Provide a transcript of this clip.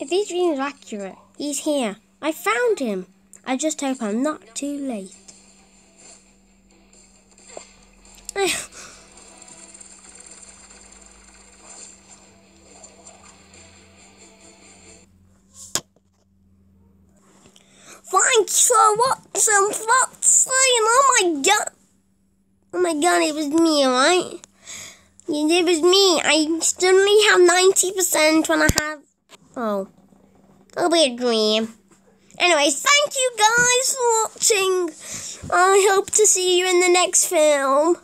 If these dreams are accurate, he's here. I found him. I just hope I'm not too late. Thanks for watching Foxy. Oh my god. Oh my god, it was me, alright? It was me. I suddenly have 90% when I have... Oh. It'll be a dream. Anyway, thank you guys for watching. I hope to see you in the next film.